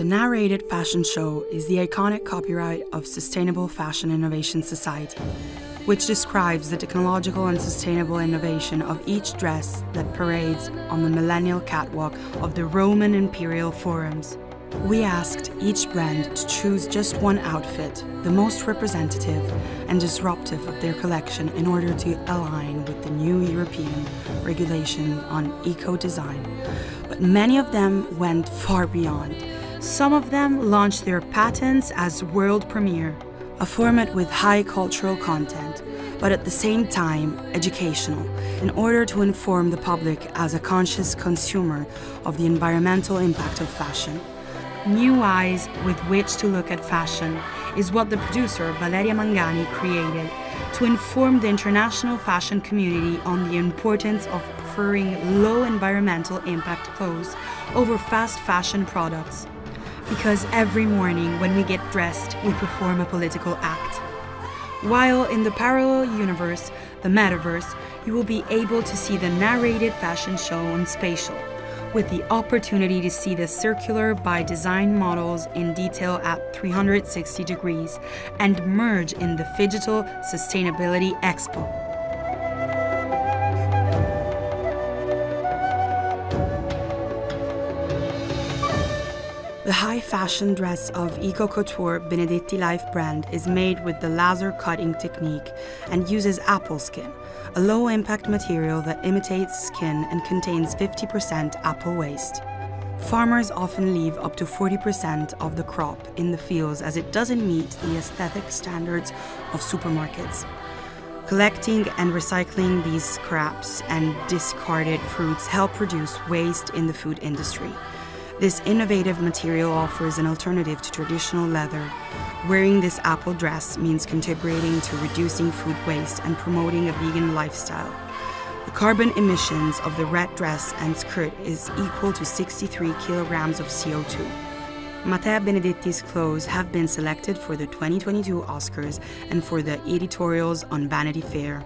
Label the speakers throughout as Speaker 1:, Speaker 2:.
Speaker 1: The narrated fashion show is the iconic copyright of Sustainable Fashion Innovation Society, which describes the technological and sustainable innovation of each dress that parades on the millennial catwalk of the Roman Imperial Forums. We asked each brand to choose just one outfit, the most representative and disruptive of their collection, in order to align with the new European regulation on eco design. But many of them went far beyond. Some of them launched their patents as world premiere, a format with high cultural content, but at the same time educational, in order to inform the public as a conscious consumer of the environmental impact of fashion. New eyes with which to look at fashion is what the producer Valeria Mangani created to inform the international fashion community on the importance of preferring low environmental impact clothes over fast fashion products. Because every morning when we get dressed, we perform a political act. While in the parallel universe, the metaverse, you will be able to see the narrated fashion show on Spatial with the opportunity to see the circular by design models in detail at 360 degrees and merge in the Phygital Sustainability Expo. The high fashion dress of Eco Couture Benedetti Life brand is made with the laser cutting technique and uses apple skin, a low impact material that imitates skin and contains 50% apple waste. Farmers often leave up to 40% of the crop in the fields as it doesn't meet the aesthetic standards of supermarkets. Collecting and recycling these scraps and discarded fruits help reduce waste in the food industry. This innovative material offers an alternative to traditional leather. Wearing this apple dress means contributing to reducing food waste and promoting a vegan lifestyle. The carbon emissions of the red dress and skirt is equal to 63 kilograms of CO2. Matteo Benedetti's clothes have been selected for the 2022 Oscars and for the editorials on Vanity Fair.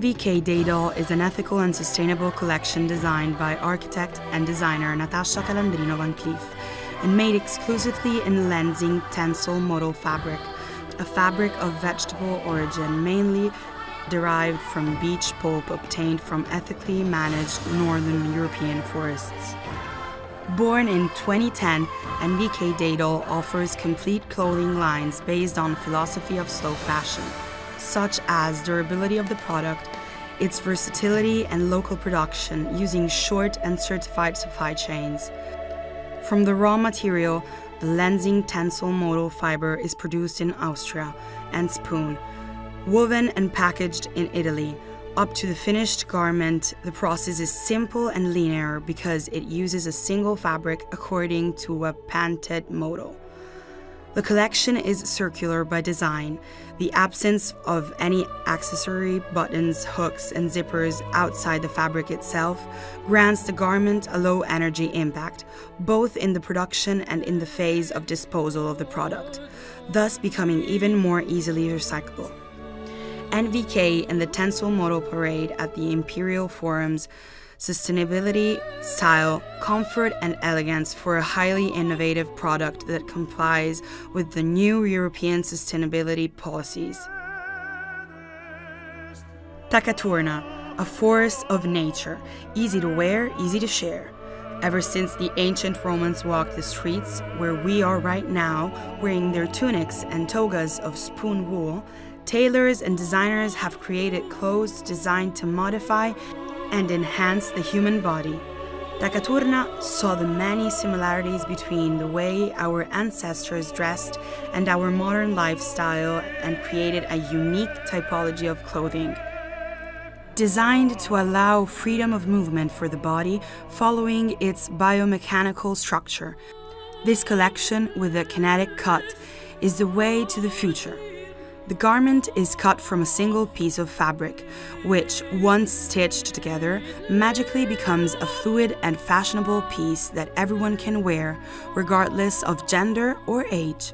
Speaker 1: NVK Daydol is an ethical and sustainable collection designed by architect and designer Natasha Calandrino Van Cleef and made exclusively in Lenzing Tencel modal fabric, a fabric of vegetable origin mainly derived from beech pulp obtained from ethically managed northern European forests. Born in 2010, NVK Daydol offers complete clothing lines based on philosophy of slow fashion such as durability of the product, its versatility and local production using short and certified supply chains. From the raw material, the Lenzing Tencel modal fiber is produced in Austria and Spoon, woven and packaged in Italy. Up to the finished garment, the process is simple and linear because it uses a single fabric according to a patented model. The collection is circular by design. The absence of any accessory, buttons, hooks, and zippers outside the fabric itself grants the garment a low energy impact, both in the production and in the phase of disposal of the product, thus becoming even more easily recyclable. NVK and the Tencel Model Parade at the Imperial Forums sustainability, style, comfort, and elegance for a highly innovative product that complies with the new European sustainability policies. Takaturna, a forest of nature, easy to wear, easy to share. Ever since the ancient Romans walked the streets where we are right now, wearing their tunics and togas of spoon wool, tailors and designers have created clothes designed to modify and enhance the human body. Takaturna saw the many similarities between the way our ancestors dressed and our modern lifestyle and created a unique typology of clothing. Designed to allow freedom of movement for the body following its biomechanical structure, this collection with a kinetic cut is the way to the future. The garment is cut from a single piece of fabric, which, once stitched together, magically becomes a fluid and fashionable piece that everyone can wear, regardless of gender or age.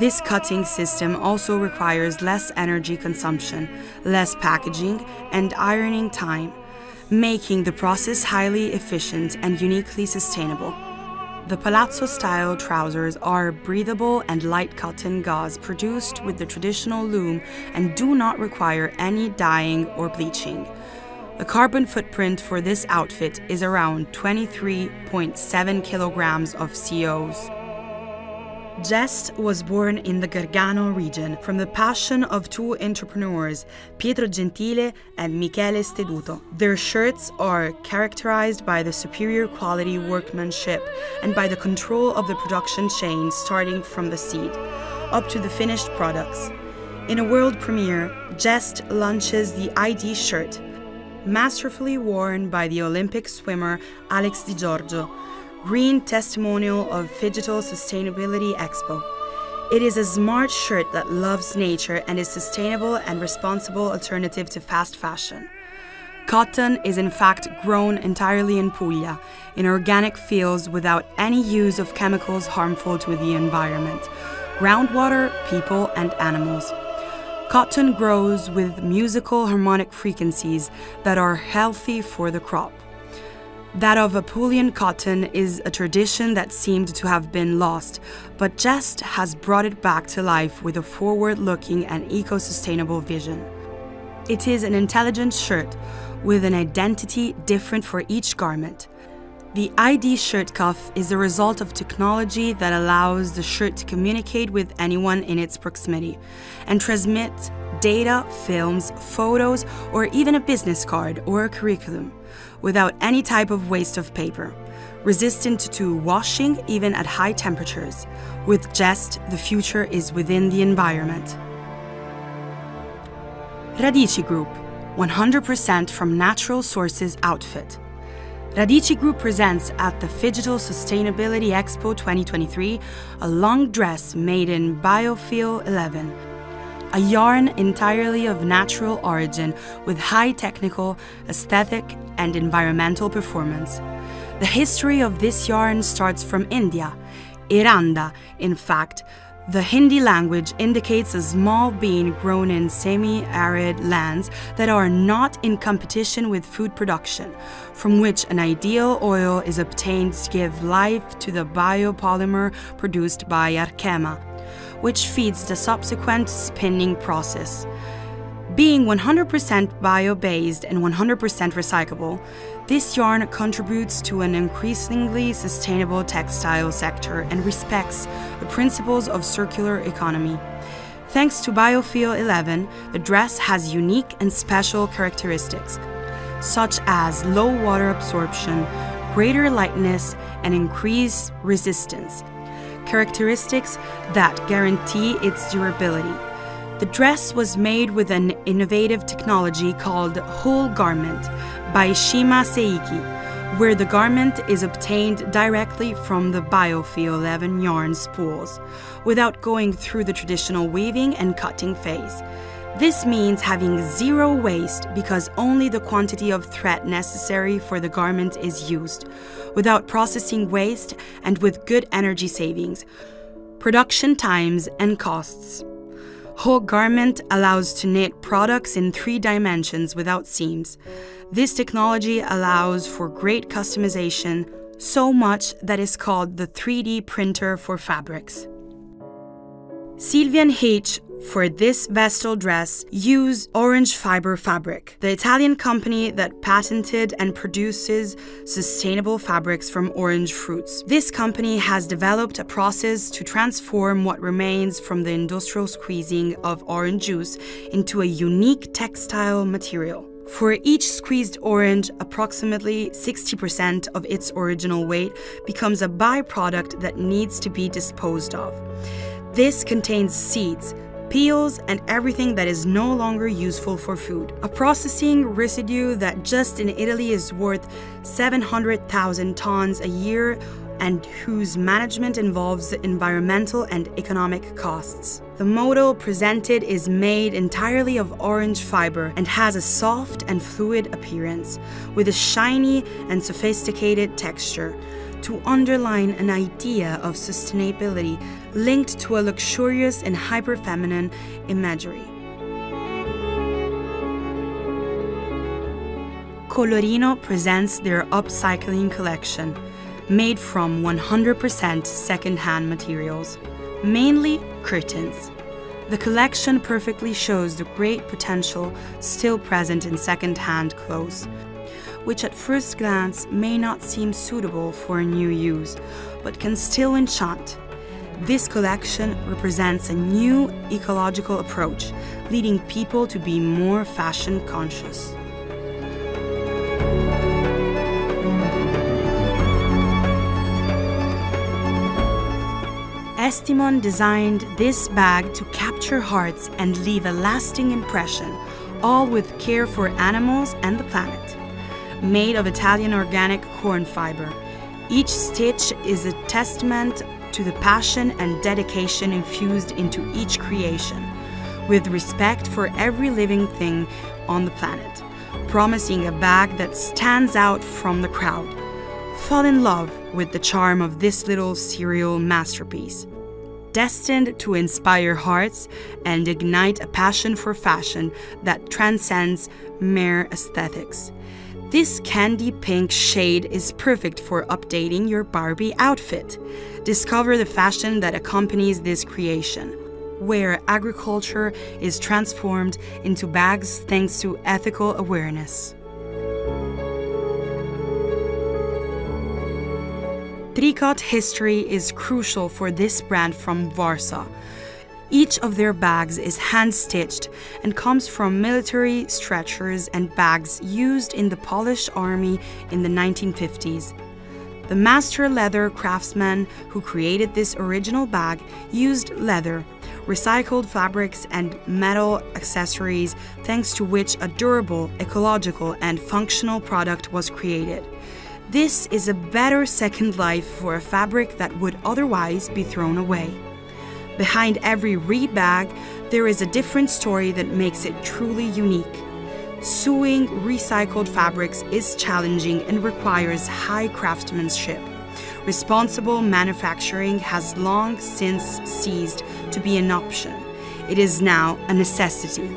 Speaker 1: This cutting system also requires less energy consumption, less packaging, and ironing time, making the process highly efficient and uniquely sustainable. The palazzo style trousers are breathable and light cotton gauze produced with the traditional loom and do not require any dyeing or bleaching. The carbon footprint for this outfit is around 23.7 kilograms of COs. Jest was born in the Gargano region from the passion of two entrepreneurs, Pietro Gentile and Michele Steduto. Their shirts are characterized by the superior quality workmanship and by the control of the production chain starting from the seed up to the finished products. In a world premiere, Jest launches the ID shirt, masterfully worn by the Olympic swimmer Alex Di Giorgio green testimonial of Phygital Sustainability Expo. It is a smart shirt that loves nature and is sustainable and responsible alternative to fast fashion. Cotton is in fact grown entirely in Puglia, in organic fields without any use of chemicals harmful to the environment, groundwater, people, and animals. Cotton grows with musical harmonic frequencies that are healthy for the crop. That of Apulian cotton is a tradition that seemed to have been lost, but Jest has brought it back to life with a forward looking and eco sustainable vision. It is an intelligent shirt with an identity different for each garment. The ID shirt cuff is a result of technology that allows the shirt to communicate with anyone in its proximity and transmit data, films, photos, or even a business card or a curriculum without any type of waste of paper, resistant to washing even at high temperatures. With Jest, the future is within the environment. Radici Group, 100% from natural sources outfit. Radici Group presents at the Phygital Sustainability Expo 2023 a long dress made in Biofeel 11 a yarn entirely of natural origin with high technical, aesthetic, and environmental performance. The history of this yarn starts from India. Iranda, in fact, the Hindi language indicates a small bean grown in semi arid lands that are not in competition with food production, from which an ideal oil is obtained to give life to the biopolymer produced by Arkema which feeds the subsequent spinning process. Being 100% bio based and 100% recyclable, this yarn contributes to an increasingly sustainable textile sector and respects the principles of circular economy. Thanks to Biofeel 11, the dress has unique and special characteristics, such as low water absorption, greater lightness, and increased resistance, characteristics that guarantee its durability. The dress was made with an innovative technology called Whole Garment by Shima Seiki, where the garment is obtained directly from the Biofeel 11 yarn spools, without going through the traditional weaving and cutting phase. This means having zero waste because only the quantity of thread necessary for the garment is used, without processing waste and with good energy savings, production times, and costs. Whole garment allows to knit products in three dimensions without seams. This technology allows for great customization, so much that is called the 3D printer for fabrics. Sylvian H for this vestal dress, use orange fiber fabric, the Italian company that patented and produces sustainable fabrics from orange fruits. This company has developed a process to transform what remains from the industrial squeezing of orange juice into a unique textile material. For each squeezed orange, approximately 60% of its original weight becomes a byproduct that needs to be disposed of. This contains seeds, peels, and everything that is no longer useful for food. A processing residue that just in Italy is worth 700,000 tons a year and whose management involves environmental and economic costs. The model presented is made entirely of orange fiber and has a soft and fluid appearance, with a shiny and sophisticated texture. To underline an idea of sustainability linked to a luxurious and hyper feminine imagery. Colorino presents their upcycling collection, made from 100% second hand materials, mainly curtains. The collection perfectly shows the great potential still present in second hand clothes, which at first glance may not seem suitable for a new use, but can still enchant. This collection represents a new ecological approach, leading people to be more fashion conscious. Estimon designed this bag to capture hearts and leave a lasting impression, all with care for animals and the planet. Made of Italian organic corn fiber, each stitch is a testament to the passion and dedication infused into each creation, with respect for every living thing on the planet, promising a bag that stands out from the crowd. Fall in love with the charm of this little serial masterpiece destined to inspire hearts and ignite a passion for fashion that transcends mere aesthetics. This candy pink shade is perfect for updating your Barbie outfit. Discover the fashion that accompanies this creation, where agriculture is transformed into bags thanks to ethical awareness. Tricot history is crucial for this brand from Warsaw. Each of their bags is hand stitched and comes from military stretchers and bags used in the Polish army in the 1950s. The master leather craftsman who created this original bag used leather, recycled fabrics, and metal accessories, thanks to which a durable, ecological, and functional product was created. This is a better second life for a fabric that would otherwise be thrown away. Behind every reed bag, there is a different story that makes it truly unique. Sewing recycled fabrics is challenging and requires high craftsmanship. Responsible manufacturing has long since ceased to be an option. It is now a necessity.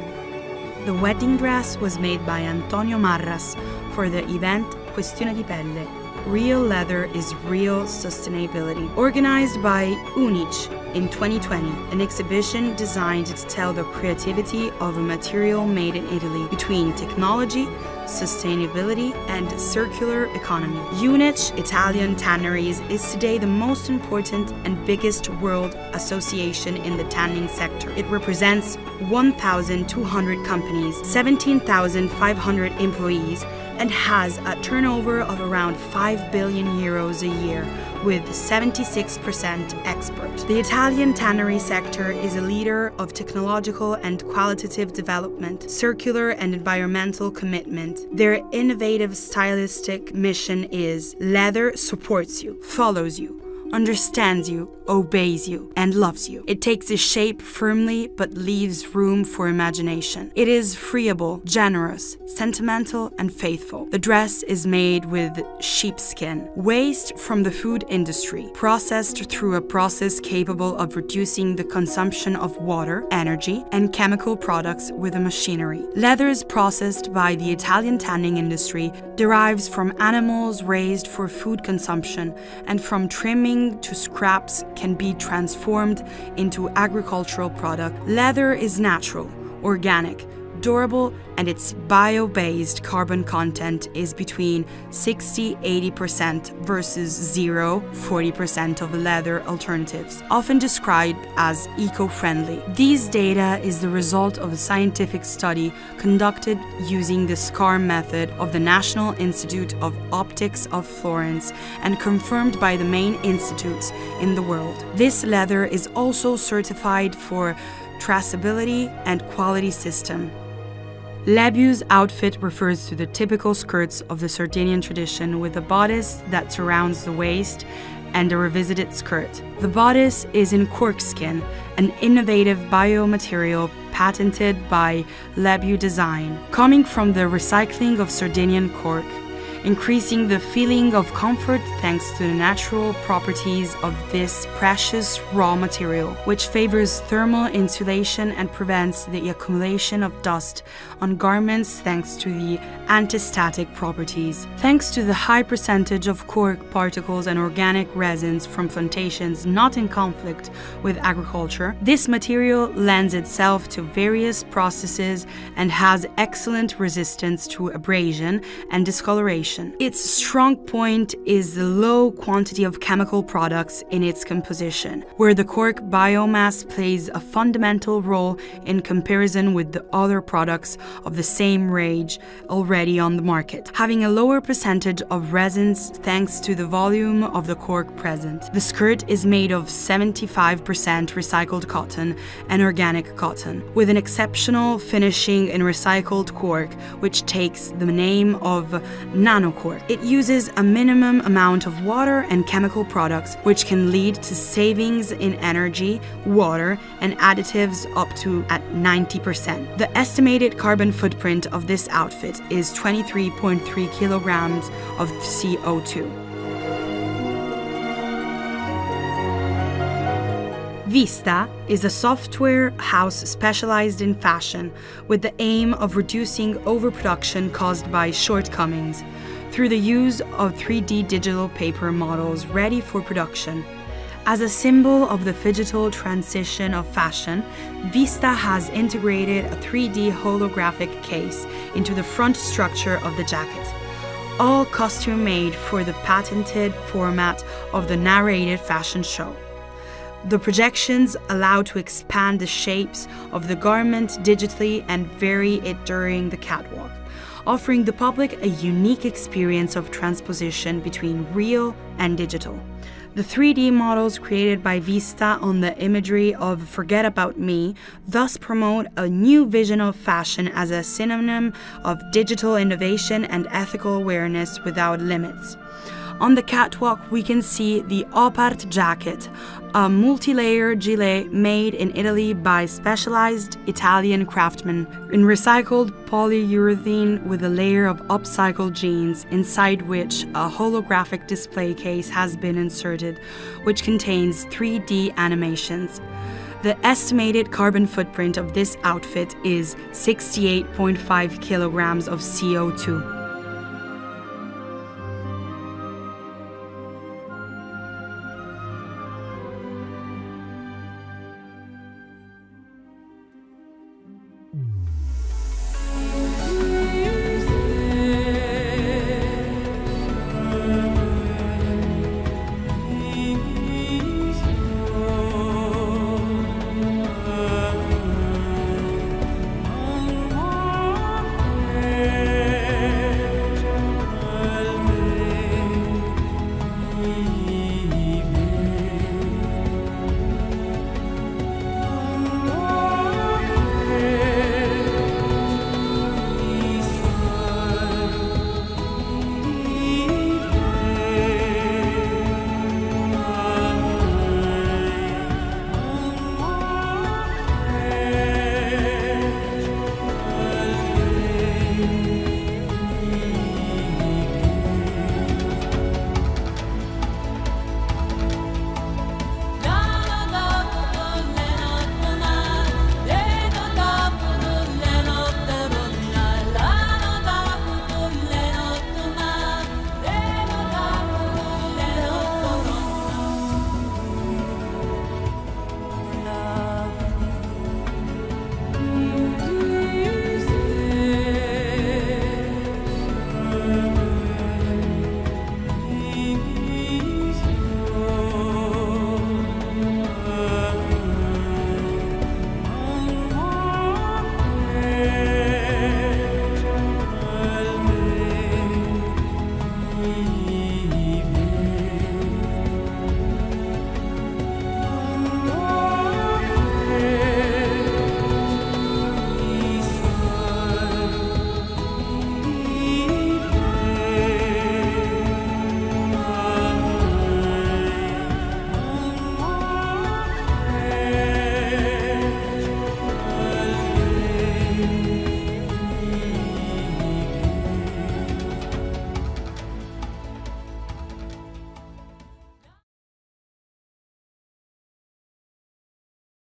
Speaker 1: The wedding dress was made by Antonio Marras for the event Questione di Pelle. Real leather is real sustainability. Organized by UNIC in 2020, an exhibition designed to tell the creativity of a material made in Italy between technology, sustainability, and circular economy. UNIC Italian Tanneries is today the most important and biggest world association in the tanning sector. It represents 1,200 companies, 17,500 employees, and has a turnover of around 5 billion euros a year, with 76% export. The Italian tannery sector is a leader of technological and qualitative development, circular and environmental commitment. Their innovative stylistic mission is leather supports you, follows you, understands you, obeys you, and loves you. It takes a shape firmly but leaves room for imagination. It is freeable, generous, sentimental, and faithful. The dress is made with sheepskin, waste from the food industry, processed through a process capable of reducing the consumption of water, energy, and chemical products with a machinery. Leathers processed by the Italian tanning industry derives from animals raised for food consumption and from trimming to scraps can be transformed into agricultural product. Leather is natural, organic, durable, and its bio based carbon content is between 60 80% versus 0 40% of leather alternatives, often described as eco friendly. These data is the result of a scientific study conducted using the SCAR method of the National Institute of Optics of Florence and confirmed by the main institutes in the world. This leather is also certified for traceability and quality system. Lebu's outfit refers to the typical skirts of the Sardinian tradition with a bodice that surrounds the waist and a revisited skirt. The bodice is in cork skin, an innovative biomaterial patented by Lebu Design. Coming from the recycling of Sardinian cork, increasing the feeling of comfort thanks to the natural properties of this precious raw material, which favors thermal insulation and prevents the accumulation of dust on garments thanks to the antistatic properties. Thanks to the high percentage of cork particles and organic resins from plantations not in conflict with agriculture, this material lends itself to various processes and has excellent resistance to abrasion and discoloration. Its strong point is the low quantity of chemical products in its composition, where the cork biomass plays a fundamental role in comparison with the other products of the same range already on the market, having a lower percentage of resins thanks to the volume of the cork present. The skirt is made of 75% recycled cotton and organic cotton, with an exceptional finishing in recycled cork, which takes the name of It uses a minimum amount of water and chemical products, which can lead to savings in energy, water, and additives up to at 90%. The estimated carbon footprint of this outfit is 23.3 kilograms of CO2. Vista is a software house specialized in fashion with the aim of reducing overproduction caused by shortcomings through the use of 3D digital paper models ready for production. As a symbol of the digital transition of fashion, Vista has integrated a 3D holographic case into the front structure of the jacket, all costume made for the patented format of the narrated fashion show. The projections allow to expand the shapes of the garment digitally and vary it during the catwalk, offering the public a unique experience of transposition between real and digital. The 3D models created by Vista on the imagery of Forget About Me thus promote a new vision of fashion as a synonym of digital innovation and ethical awareness without limits. On the catwalk, we can see the Opart jacket, a multi-layer gilet made in Italy by specialized Italian craftsmen in recycled polyurethane with a layer of upcycled jeans inside which a holographic display case has been inserted, which contains 3D animations. The estimated carbon footprint of this outfit is 68.5 kilograms of CO2.